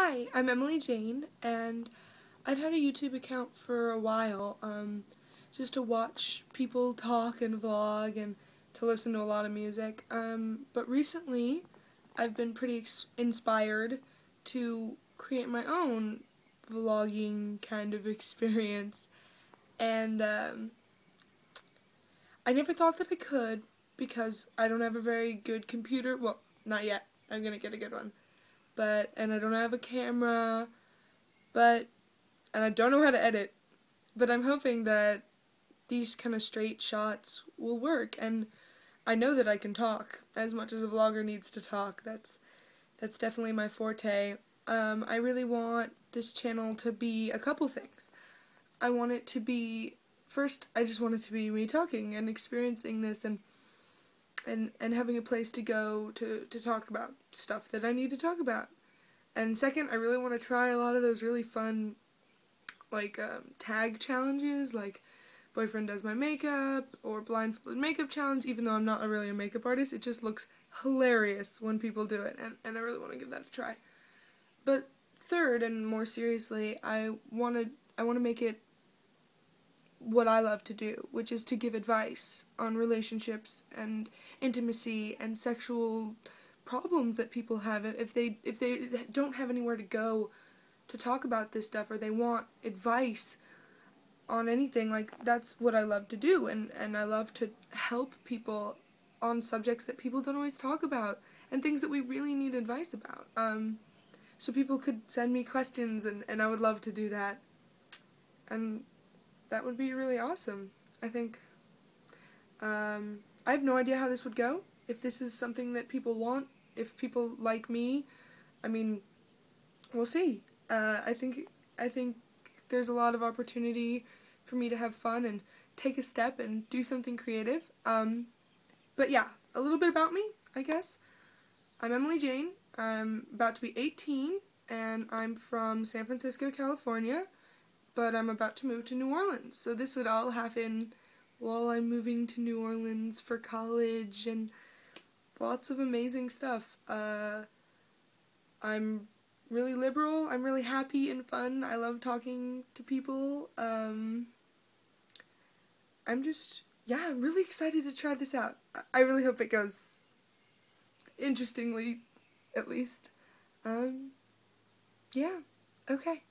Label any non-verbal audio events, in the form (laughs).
Hi, I'm Emily Jane, and I've had a YouTube account for a while, um, just to watch people talk and vlog and to listen to a lot of music. Um, but recently, I've been pretty inspired to create my own vlogging kind of (laughs) experience, and um, I never thought that I could because I don't have a very good computer. Well, not yet. I'm gonna get a good one but and I don't have a camera, but and I don't know how to edit, but I'm hoping that these kind of straight shots will work and I know that I can talk as much as a vlogger needs to talk. That's that's definitely my forte. Um, I really want this channel to be a couple things. I want it to be first I just want it to be me talking and experiencing this and and and having a place to go to to talk about stuff that I need to talk about. And second, I really want to try a lot of those really fun like um, tag challenges, like boyfriend does my makeup or blindfolded makeup challenge. Even though I'm not really a makeup artist, it just looks hilarious when people do it, and and I really want to give that a try. But third, and more seriously, I want to I want to make it what I love to do, which is to give advice on relationships and intimacy and sexual problems that people have if they if they don't have anywhere to go to talk about this stuff or they want advice on anything like that's what I love to do and and I love to help people on subjects that people don't always talk about and things that we really need advice about um so people could send me questions and and I would love to do that and that would be really awesome. I think. Um, I have no idea how this would go. If this is something that people want, if people like me, I mean, we'll see. Uh, I think I think there's a lot of opportunity for me to have fun and take a step and do something creative. Um, but yeah, a little bit about me, I guess. I'm Emily Jane. I'm about to be 18, and I'm from San Francisco, California but I'm about to move to New Orleans. So this would all happen while I'm moving to New Orleans for college and lots of amazing stuff. Uh, I'm really liberal. I'm really happy and fun. I love talking to people. Um, I'm just, yeah, I'm really excited to try this out. I really hope it goes interestingly, at least. Um, yeah, okay.